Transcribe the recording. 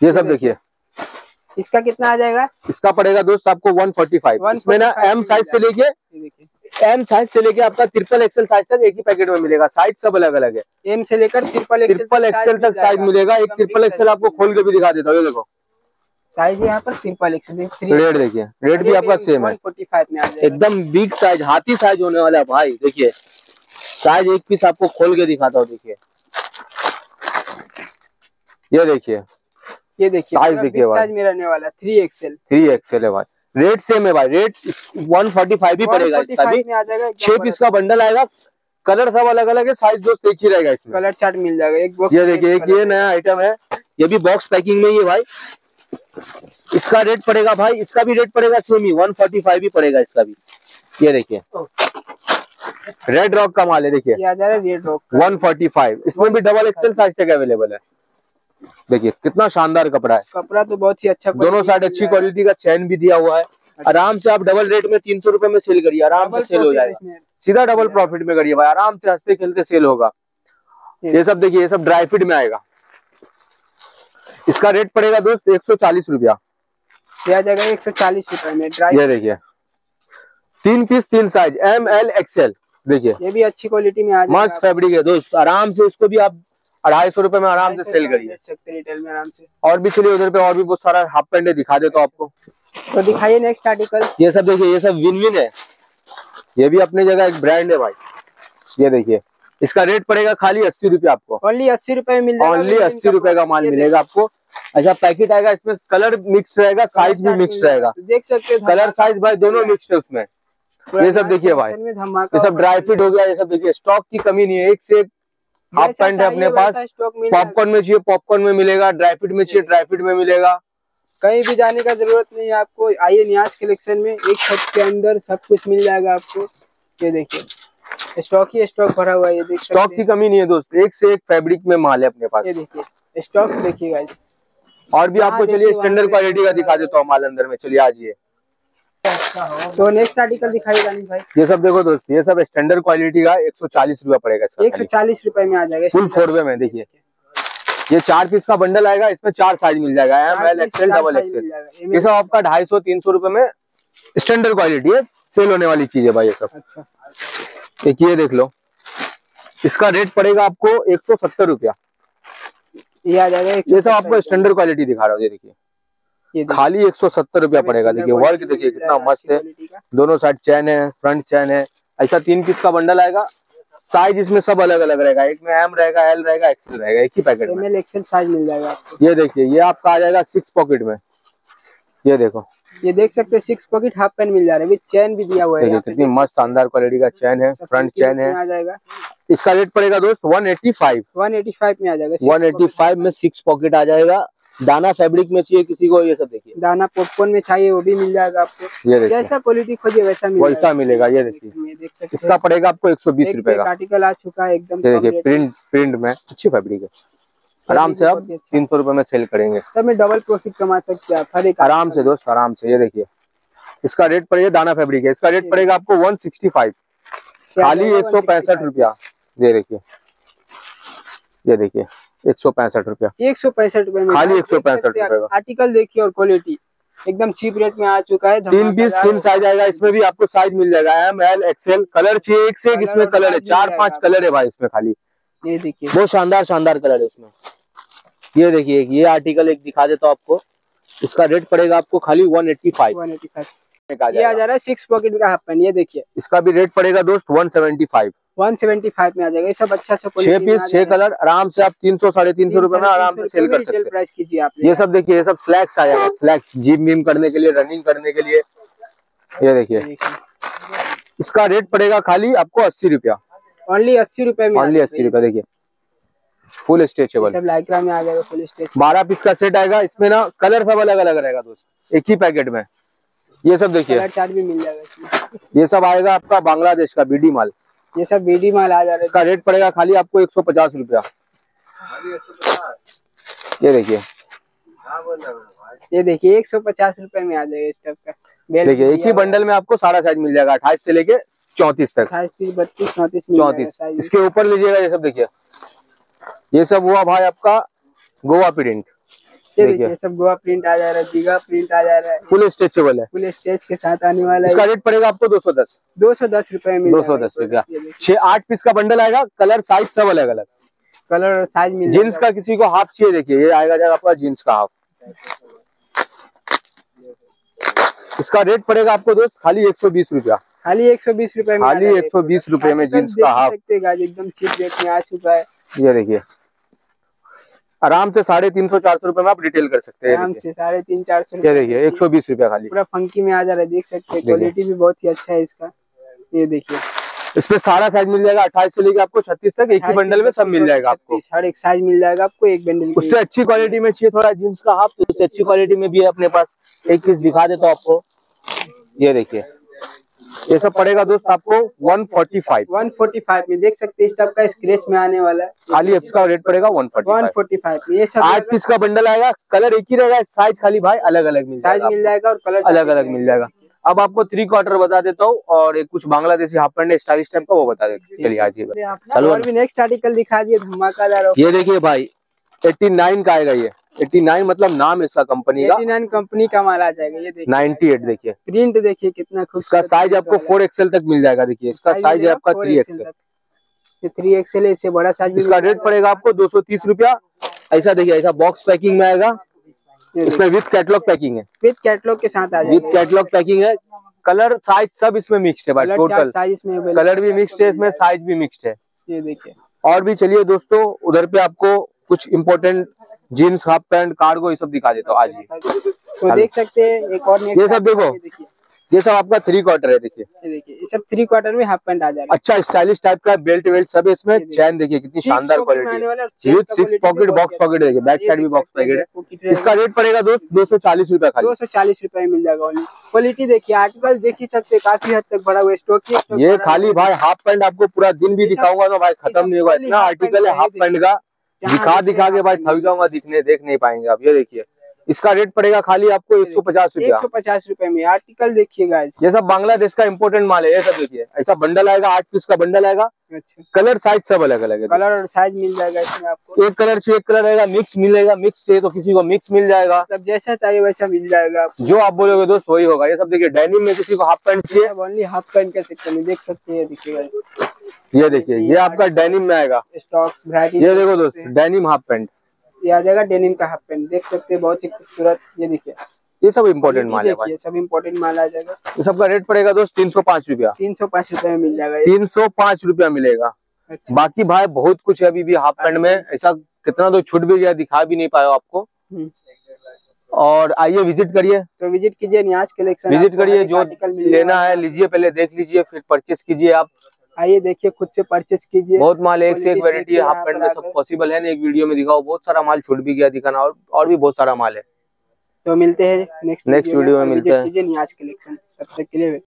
ये सब देखिए। इसका कितना आ जाएगा? इसका पड़ेगा दोस्त आपको 145 इसमें ना एम साइज़ से लेके एम साइज़ से लेके आपका ट्रिपल एक्सएल साइज़ तक एक ही पैकेट में मिलेगा। साइज़ सब अलग अलग है। एम से लेकर ट्रिपल ट्रिपल एक्सएल तक साइज़ मिलेगा। एक ट्रिपल एक्सएल आपको खोल के भी दिखा देता हूँ। देखो। साइज़ यहाँ पर ट्रिपल एक्सएल रेट देखिए। रेट भी आपका सेम है। एकदम बिग साइज़ हाथी साइज़ होने वाला है भाई। देखिए। साइज़ एक पीस आपको खोल के दिखाता हूँ। देखिए। ये देखिए। ये देखिए size देखिए साइज़ में रहने वाला थ्री एक्सएल थ्री एक्सएल है भाई। रेट सेम है भाई रेट वन फोर्टी फाइव ही पड़ेगा इसका भी। छह पीस का बंडल आएगा। कलर सब अलग अलग है साइज़ दोस्त एक ही रहेगा इसमें। कलर चार्ट मिल जाएगा एक बॉक्स ये देखिए एक ये नया आइटम है। ये भी बॉक्स पैकिंग में ही है भाई। इसका रेट पड़ेगा भाई इसका भी रेट पड़ेगा सेम ही वन फोर्टी फाइव ही पड़ेगा इसका भी। ये देखिए। रेड रॉक का माल है देखिए। Red rock one forty five इसमें भी डबल एक्सएल साइज़ तक अवेलेबल है। देखिए कितना शानदार कपड़ा है। कपड़ा तो बहुत ही अच्छा दोनों साइड अच्छी। क्वालिटी का चैन भी दिया हुआ है। आराम से आप डबल रेट में तीन सौ रुपए में सेल करिए आराम से सेल हो जाएगा। सीधा डबल प्रॉफिट में करिए भाई आराम से हँसते खेलते सेल होगा। ये सब देखिए ये सब ड्राई फिट में आएगा। इसका रेट पड़ेगा दोस्त एक सौ चालीस रुपया। ये आ जाएगा एक सौ चालीस रूपए में ड्राई ये देखिए। तीन पीस तीन साइज़ एम एल एक्सएल देखिए। ये भी अच्छी क्वालिटी में आ मस्त फैब्रिक है दोस्त आराम से इसको भी आप अढ़ाई सौ रुपए में आराम से सेल करिए। सकते रिटेल में आराम से। और भी चलिए उधर पे और भी बहुत सारा हाफ़ पैंट है दिखा देता हूँ आपको। तो दिखाइए नेक्स्ट आर्टिकल ये सब देखिए ये सब विन विन है। ये भी अपनी जगह एक ब्रांड है भाई। ये देखिए इसका रेट पड़ेगा खाली अस्सी रुपये आपको। ओनली अस्सी रुपए मिल ओनली अस्सी रुपए का माल मिलेगा आपको। अच्छा पैकेट आएगा इसमें कलर मिक्स रहेगा साइज़ भी मिक्स रहेगा। तो देख सकते हैं कलर साइज़ भाई दोनों मिक्स है उसमें। ये सब देखिए भाई। ये सब ड्राई फिट हो गया ये सब देखिए। स्टॉक की कमी नहीं है एक से एक। हाफ़ पैंट है अपने पास। पॉपकॉर्न में चाहिए पॉपकॉर्न में मिलेगा ड्राई फ्रूट में चाहिए ड्राई फ्रूट में मिलेगा। कहीं भी जाने का ज़रूरत नहीं है आपको। आइए न्याज कलेक्शन में एक छत के अंदर सब कुछ मिल जाएगा आपको। ये देखिए स्टॉक ही स्टॉक भरा हुआ है ये देख स्टॉक की कमी नहीं है दोस्त एक से एक फैब्रिक में माल है अपने पास। ये देखिए स्टॉक देखिएगा और भी हाँ, आपको चलिए स्टैंडर्ड क्वालिटी का दिखा देता हूँ माल अंदर में चलिए आजिए तो नेक्स्ट आर्टिकल दिखाइए रानी भाई। ये सब देखो दोस्त ये सब स्टैंडर्ड क्वालिटी का एक सौ चालीस रुपया पड़ेगा इसका एक सौ चालीस रुपए में आ जाएगा फुल फोरवे में देखिए। ये चार पीस का बंडल आएगा इसमें चार साइज़ मिल जाएगा M L XL double XL ये सब आपका ढाई सौ तीन सौ रुपए में स्टैंडर्ड क्वालिटी है सेल होने वाली चीज़ है भाई ये सब। अच्छा। एक ये देख लो इसका रेट पड़ेगा आपको एक सौ सत्तर रूपया। ये आ जाएगा ये सब आपको स्टैंडर्ड क्वालिटी दिखा रहा हूँ ये देखिए। खाली एक सौ सत्तर रुपया पड़ेगा। देखिए वर्क देखिए कितना मस्त है। दोनों साइड चैन है फ्रंट चैन है। ऐसा तीन पीस का बंडल आएगा। साइज़ इसमें सब अलग अलग रहेगा। एक में एम रहेगा एल रहेगा एक्सएल रहेगा एक ही पैकेट में। एक्सएल साइज़ मिल जाएगा आपको। ये देखिए ये आपका आ जाएगा सिक्स पॉकेट में। ये देखो। ये देख सकते हैं सिक्स पॉकेट हाफ़ पेन मिल जा रहा है। चैन भी दिया हुआ है कितनी मस्त शानदार क्वालिटी का चैन है फ्रंट चैन है। आ जाएगा। इसका रेट पड़ेगा दोस्त 185 185 में आ जाएगा six pocket। 185 में। सिक्स पॉकेट आ जाएगा। दाना फैब्रिक में चाहिए किसी को? ये सब देखिए। दाना पॉपकॉर्न में चाहिए वो भी मिल जाएगा आपको। ये जैसा क्वालिटी खोजिए वैसा मिल वैसा मिलेगा, ये देखिए। इसका पड़ेगा आपको 120 रुपए का। आर्टिकल आ चुका है एकदम देखिए। प्रिंट प्रिंट में अच्छी फैब्रिक है। आराम से आप अच्छा। तीन सौ रुपए में सेल करेंगे। सब में डबल प्रॉफिट कमा सकते हैं हर एक आराम से दोस्त आराम से ये देखिए। इसका रेट पड़ेगा दाना फैब्रिक है। इसका रेट पड़ेगा आपको 165 खाली एक सौ पैंसठ रुपया। ये देखिए। ये देखिए एक सौ पैंसठ रुपया। एक सौ पैंसठ रुपए में खाली देख 165 सकते रुपए आर्टिकल देखिए और क्वालिटी एकदम चीप रेट में आ चुका है तीन पीस तीन साइज़ आएगा इसमें भी आपको साइज़ मिल जाएगा। एम एल एक्सएल कलर चाहिए एक से एक इसमें कलर है। चार पाँच कलर है भाई इसमें खाली। ये देखिए। बहुत शानदार शानदार कलर है उसमें ये देखिए ये आर्टिकल एक दिखा देता हूँ आपको। इसका रेट पड़ेगा आपको खाली वन एट्टी फाइव एक आ ये आ जा रहा है सिक्स पॉकेट का हाफ़ पेन ये देखिए। इसका भी रेट पड़ेगा दोस्त 175 वन सेवेंटी फाइव में आ जाएगा ये सब अच्छा अच्छा छह पीस छह कलर आराम से आप तीन सौ साढ़े तीन सौ रुपए में आराम से सेल कर सकते प्राइस कीजिए आप। ये सब देखिए ये सब स्लैक्स आया स्लैक्स जिम विम करने के लिए रनिंग करने के लिए। ये देखिए। इसका रेट पड़ेगा खाली आपको अस्सी रुपया। ओनली अस्सी रुपए में ओनली अस्सी रुपया देखिए। फुल स्ट्रेचेबल सब लाइक्रा में आ जाएगा फुल स्टेज बारह पीस का सेट आएगा इसमें ना कलर सब अलग अलग रहेगा दोस्त। एक ही पैकेट में। ये सब देखिए। चार्ट भी मिल जाएगा ये सब आएगा आपका बांग्लादेश का बीडी माल। ये सब बीडी माल आ जा रहा इसका रेट पड़ेगा खाली आपको एक सौ पचास रुपया। ये देखिए। ये देखिए एक सौ पचास रुपए में आ जाएगा इस टाइप का। देखिए एक ही बंडल में आपको सारा साइज़ मिल जाएगा अठाईस से लेके चौतीस तक। अठाईस बत्तीस चौतीस चौतीस। इसके ऊपर लीजिएगा ये सब देखिए। ये सब हुआ भाई आपका गोवा प्रिंट देखिए। सब गोवा प्रिंट आ जा रहा है दीघा प्रिंट आ जा रहा है। फुल स्ट्रेचेबल है। फुल स्टेज के साथ आने वाला इसका रेट पड़ेगा आपको दो सौ दस। दो सौ दस रूपए में दो सौ दस रुपया छह आठ पीस का बंडल आएगा कलर साइज़ सब अलग अलग। कलर और साइज़ मिल जीन्स का किसी को हाफ़ चाहिए देखिए ये आएगा जाएगा आपका जीन्स का हाफ़ इसका रेट पड़ेगा आपको दोस्त खाली एक सौ बीस रुपया। खाली एक सौ बीस रूपए में आ खाली जाएगा 120 रुपए में आजकल जीन्स का हाफ़। हैं guys, एकदम चीप रेट में आ चुका है। ये देखिए। आराम से साढ़े तीन सौ चार सौ रुपये में आप रिटेल कर सकते हैं आराम से साढ़े तीन चार सौ। ये देखिए एक सौ बीस रुपया खाली। पूरा फंकी में आ जा रहा है देख सकते हैं क्वालिटी भी बहुत ही अच्छा है इसका। ये देखिए। इसमें सारा साइज़ मिल जाएगा अट्ठाईस से लेके आपको छत्तीस तक एक ही बंडल में सब मिल जाएगा आपको। हर एक साइज़ मिल जाएगा आपको एक बंडल उससे अच्छी क्वालिटी में चाहिए थोड़ा जींस का हाफ़ तो उससे अच्छी क्वालिटी में भी है अपने पास। एक पीस दिखा देता हूँ आपको। ये देखिए। ये सब पड़ेगा दोस्त आपको 145 वन फोर्टी फाइव में देख सकते हैं इस टाइप का स्क्रेच में आने वाला है। खाली इसका रेट पड़ेगा वन 145 में ये सब आठ पीस का बंडल आएगा कलर एक ही रहेगा साइज़ खाली भाई अलग अलग मिल साइज़ मिल जाएगा और कलर अलग अलग मिल जाएगा। अब आपको थ्री क्वार्टर बता देता हूँ और एक कुछ Bangladeshi half pant stylish type का वो बता देते चलिए आ जाइए चलो और भी नेक्स्ट आर्टिकल दिखा दिए धमाकादार ये देखिए भाई 89 का आएगा ये। 89 मतलब नाम है इसका कंपनी का। 89 कंपनी का माल आ जाएगा ये देखिए। 98 देखिए। प्रिंट देखिए कितना इसका साइज़ आपको फोर एक्सएल तक मिल जाएगा देखिए। इसका साइज़ है आपका 4 थ्री एक्सएल थ्री एक्सएल है इससे बड़ा साइज़ इसका रेट पड़ेगा आपको दो सौ तीस रुपया। ऐसा देखिए ऐसा बॉक्स पैकिंग में आएगा। इसमें विथ कैटलॉग पैकिंग है। विद कैटलॉग के साथ आ विथ कैटलॉग पैकिंग है। कलर साइज़ सब इसमें मिक्स्ड है भाई टोटल कलर भी मिक्स्ड है इसमें साइज़ भी मिक्स्ड है। ये देखिए। और भी चलिए दोस्तों उधर पे आपको कुछ important jeans half pant cargo ये सब दिखा देता हूँ आज ही। तो देख सकते हैं एक और ये सब देखो। ये सब आपका थ्री क्वार्टर है देखिए। देखिए ये सब थ्री क्वार्टर में हाफ़ पैंट आ जा रहा है। अच्छा स्टाइलिश टाइप का बेल्ट वेल्ट सब इसमें। चैन देखिए। कितनी शानदार quality six pocket box pocket देखिए बैक साइड भी बॉक्स पॉकेट है। इसका रेट पड़ेगा दोस्त दो सौ चालीस रूपए खाली। दो सौ चालीस रूपए में मिल जाएगा ओनली क्वालिटी देखिए आर्टिकल देख ही सकते काफ़ी हद तक बड़ा हुआ स्टॉक ये खाली भाई हाफ़ पैंट आपको पूरा दिन भी दिखाऊँगा तो भाई खत्म नहीं होगा। इतना आर्टिकल है हाफ़ पैंट का। दिखा दिखा के भाई थक जाऊँगा दिखने देख नहीं पाएँगे आप ये देखिए। इसका रेट पड़ेगा खाली आपको एक सौ पचास एक रुपया सौ पचास रूपए में आर्टिकल देखिएगा ये सब बांग्लादेश का इम्पोर्टेंट माल है ये सब देखिए। ऐसा बंडल आएगा आठ पीस का बंडल आएगा। अच्छा। कलर साइज़ सब अलग अलग है। कलर और साइज़ मिल जाएगा इसमें आपको। एक कलर चाहिए एक कलर रहेगा मिक्स मिलेगा मिक्स चाहिए तो किसी को मिक्स मिल जाएगा। मतलब जैसा चाहिए वैसा मिल जाएगा आपको। जो आप बोलोगे दोस्त वही होगा। ये सब देखिए डेनिम में किसी को हाफ़ पैंट चाहिए। ओनली हाफ़ पैंट का सेक्शन में देख सकते हैं देखिएगा ये देखिए ये आपका डेनिम में आएगा। स्टॉक्स वैरायटी ये देखो दोस्त डेनिम हाफ़ पैंट ये आ जाएगा डेनिम का हाफ़ पैंट देख सकते हैं बहुत ही खूबसूरत ये देखिए। ये सब इम्पोर्टेंट माल है भाई। देखिए सब इम्पोर्टेंट माल आ जाएगा। ये सबका रेट पड़ेगा दोस्त तीन सौ पाँच रूपया। तीन सौ पाँच रूपए में मिल जाएगा तीन सौ पाँच रुपया मिलेगा। अच्छा। बाकी भाई बहुत कुछ है अभी भी हाफ़ पैंट में। ऐसा कितना तो छूट भी गया दिखा भी नहीं पाया आपको। हम्म। और आइए विज़िट करिए। तो विज़िट कीजिए न्याज कलेक्शन विज़िट करिए जो लेना है लीजिए पहले देख लीजिए फिर परचेस कीजिए आप। आइए देखिए खुद से परचेस कीजिए। बहुत माल एक से एक वेरायटी है हाफ़ पैंट में सब पॉसिबल है ना एक वीडियो में दिखाओ। बहुत सारा माल छूट भी गया दिखाना और और भी बहुत सारा माल है। तो मिलते हैं नेक्स्ट नेक्स्ट वीडियो में। मिलते हैं। आज कलेक्शन तब तक के लिए